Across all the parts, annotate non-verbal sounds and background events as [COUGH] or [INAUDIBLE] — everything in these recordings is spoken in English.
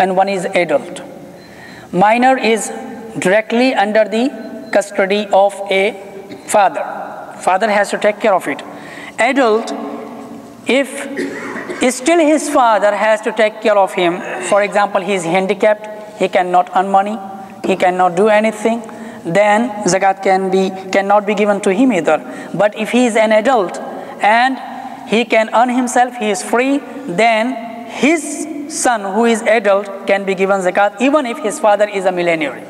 and one is adult. Minor is directly under the custody of a father. Father has to take care of it. Adult, if still his father has to take care of him, for example, he is handicapped, he cannot earn money, he cannot do anything, then zakat can be cannot be given to him either. But if he is an adult and he can earn himself, he is free, then his son who is adult can be given zakat even if his father is a millionaire.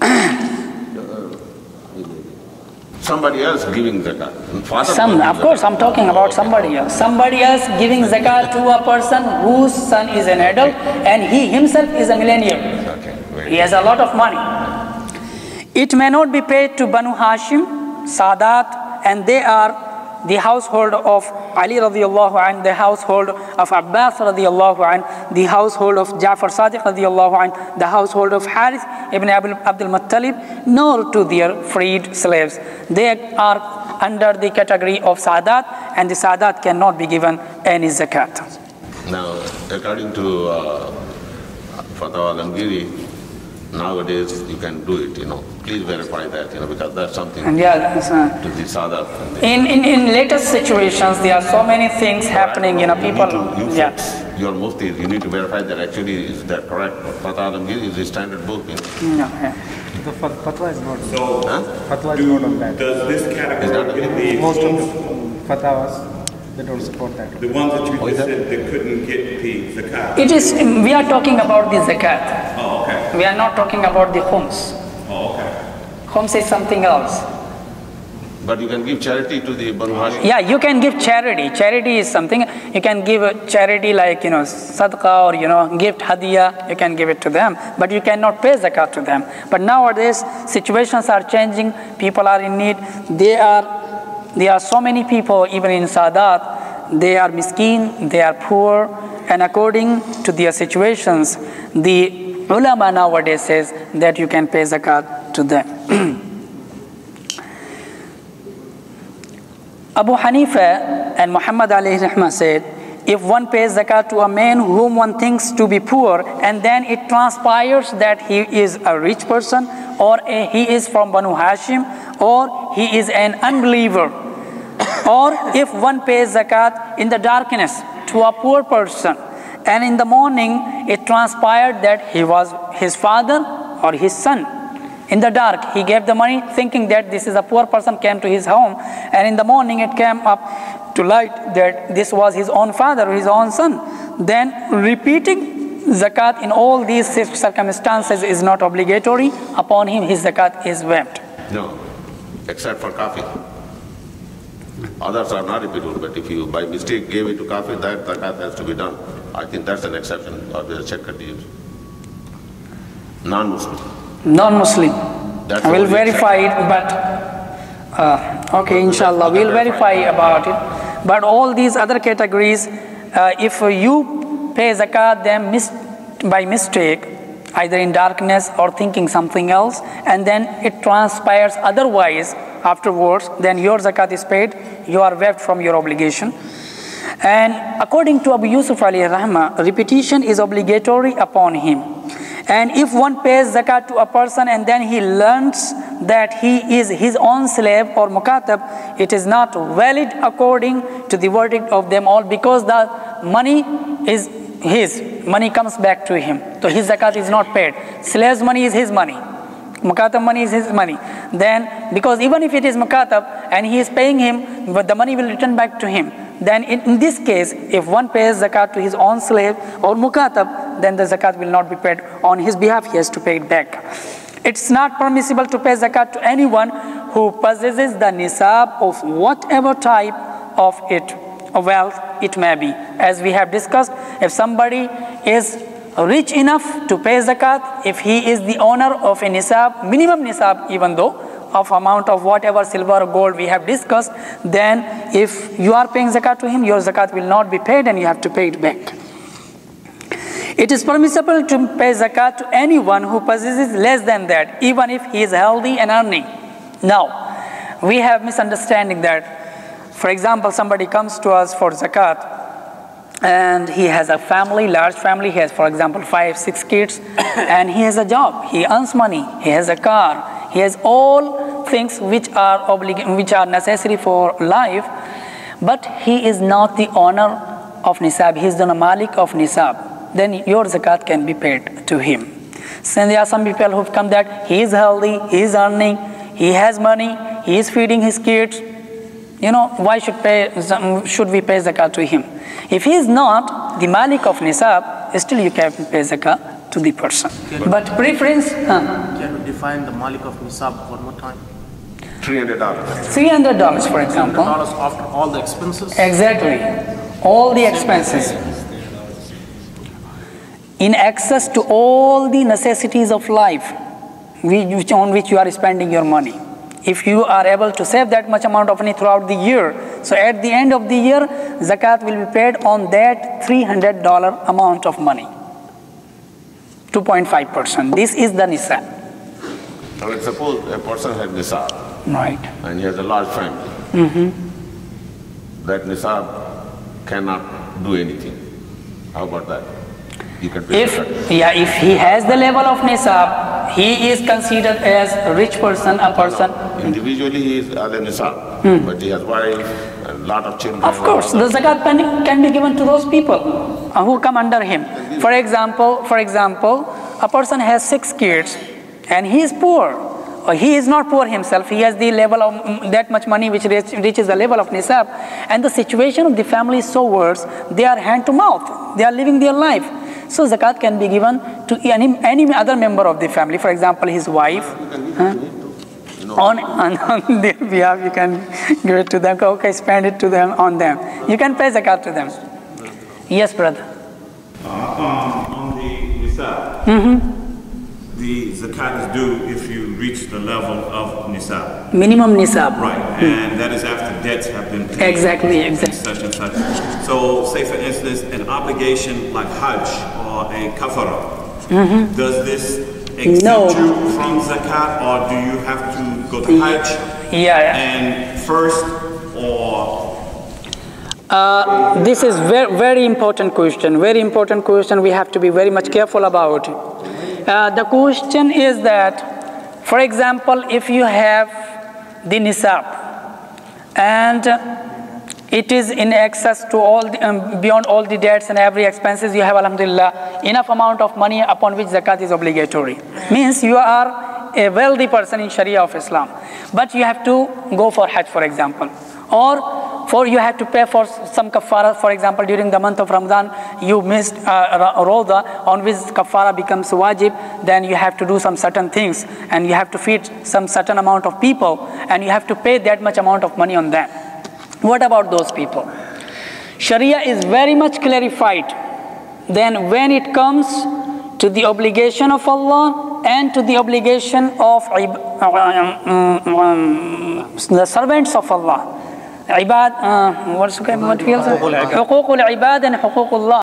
[COUGHS] Somebody else giving zakat. Father Some, of course, zakat. I'm talking about somebody else. Somebody else giving zakat to a person whose son is an adult and he himself is a millionaire. Okay, He has a lot of money. It may not be paid to Banu Hashim, Sadat, and they are the household of Ali radiallahu anh, the household of Abbas radiallahu anh, the household of Jafar Sadiq radiallahu anh, the household of Harith ibn Abdul Muttalib, nor to their freed slaves. They are under the category of Sadat, and the Sadat cannot be given any zakat. Now, according to uh, Fatwa Alamgiri, nowadays you can do it, you know. Please verify that, you know, because that's something And yeah, uh, to the Sadat. In, in, in latest situations, there are so many things happening, you know, You people, need to- you yeah. folks, Your mufti, you need to verify that actually is that correct. Fatwa Alamgiri is the standard book. You know. No, yeah. The fatwa is not, So, Huh? fatwa is do, not on that. does this category get the Most of the fatwas, they don't support that. the ones that you Oh, just that- said that couldn't get the zakat? It is, mm, we are talking about the zakat. Oh, okay. We are not talking about the khums. Oh, okay. Khums is something else. But you can give charity to the Banu Hashim. Yeah, you can give charity. Charity is something, you can give a charity like, you know, sadaqah or, you know, gift, hadiah, you can give it to them. But you cannot pay zakat to them. But nowadays, situations are changing, people are in need. They are, there are so many people, even in Sadat, they are miskin, they are poor, and according to their situations, the ulama nowadays says that you can pay zakat to them. [CLEARS THROAT] Abu Hanifa and Muhammad Ali Rahmah said, if one pays zakat to a man whom one thinks to be poor and then it transpires that he is a rich person or a, he is from Banu Hashim or he is an unbeliever or if one pays zakat in the darkness to a poor person and in the morning it transpired that he was his father or his son. In the dark he gave the money thinking that this is a poor person came to his home and in the morning it came up to light that this was his own father or his own son. Then repeating zakat in all these circumstances is not obligatory. Upon him his zakat is waived. No, except for kafir. Others are not repeatable, but if you by mistake gave it to kafir, that zakat has to be done. I think that's an exception, or the check use. Non-Muslim. non-muslim That's I will only verify it but uh, okay inshallah we'll verify about it but all these other categories uh, if you pay zakat them mis- by mistake either in darkness or thinking something else and then it transpires otherwise afterwards then your zakat is paid you are waived from your obligation and according to Abu Yusuf Ali Rahma, repetition is obligatory upon him. And if one pays zakat to a person and then he learns that he is his own slave or mukatab, it is not valid according to the verdict of them all because the money is his. Money comes back to him. So his zakat is not paid. Slave's money is his money. Mukatab money is his money. Then, because even if it is mukatab and he is paying him, but the money will return back to him. Then, in, in this case, if one pays zakat to his own slave or mukatab, then the zakat will not be paid on his behalf. He has to pay it back. It's not permissible to pay zakat to anyone who possesses the nisab of whatever type of it, wealth it may be. As we have discussed, if somebody is rich enough to pay zakat if he is the owner of a nisab, minimum nisab even though, of amount of whatever silver or gold we have discussed, then if you are paying zakat to him, your zakat will not be paid and you have to pay it back. It is permissible to pay zakat to anyone who possesses less than that, even if he is healthy and earning. Now, we have misunderstanding that, for example, somebody comes to us for zakat and he has a family, large family. He has, for example, five, six kids, [COUGHS] and he has a job. He earns money. He has a car. He has all things which are oblig- which are necessary for life, but he is not the owner of nisab. He is the malik of nisab. Then your zakat can be paid to him. So there are some people who've come that he is healthy, he is earning, he has money, he is feeding his kids. You know, why should, pay, should we pay zakat to him? If he is not the malik of nisab, still you can pay zakat to the person. But preference, huh, Can you define the Malik of Nisab one more time? Three hundred dollars. $300 for example. Dollars after all the expenses? Exactly. All the expenses. In access to all the necessities of life which, on which you are spending your money. If you are able to save that much amount of money throughout the year, so at the end of the year, zakat will be paid on that $300 amount of money. 2.5%. This is the nisab. Now let's suppose a person has nisab Right. and he has a large family. Mm-hmm. That nisab cannot do anything. How about that? Can pay If, zakat. yeah, if he has the level of nisab, he is considered as a rich person, a person. Individually, he is as a nisab, but he has wife and lot of children. Of course, the zakat can, can be given to those people uh, who come under him. For example, for example, a person has six kids and he is poor. He is not poor himself. He has the level of mm, that much money which reaches the level of nisab, and the situation of the family is so worse. They are hand to mouth. They are living their life. So zakat can be given to any, any other member of the family. For example, his wife. huh? on, on, on [LAUGHS] their behalf, you can give it to them. Okay, spend it to them on them. You can pay zakat to them. Yes, brother. Uh, um, on the nisab, the zakat is due if you reach the level of nisab. Minimum nisab. Right, and that is after debts have been paid. Exactly, exactly. Such and such. So, say for instance, an obligation like Hajj or a kafara, does this exempt Mm-hmm. No. you from zakat, or do you have to go to Hajj Yeah, yeah. and first, or Uh, this is very, very important question. Very important question. We have to be very much careful about. Uh, the question is that, for example, if you have the nisab and it is in excess to all the, um, beyond all the debts and every expenses you have alhamdulillah enough amount of money upon which zakat is obligatory. Means you are a wealthy person in sharia of islam. But you have to go for hajj for example. Or for you have to pay for some kafara for example during the month of ramadan you missed uh, roza on which kafara becomes wajib then you have to do some certain things and you have to feed some certain amount of people and you have to pay that much amount of money on them what about those people? Sharia is very much clarified. Then, when it comes to the obligation of Allah and to the obligation of ib- um, um, the servants of Allah, عباد آه. حقوق العباد حقوق يعني الله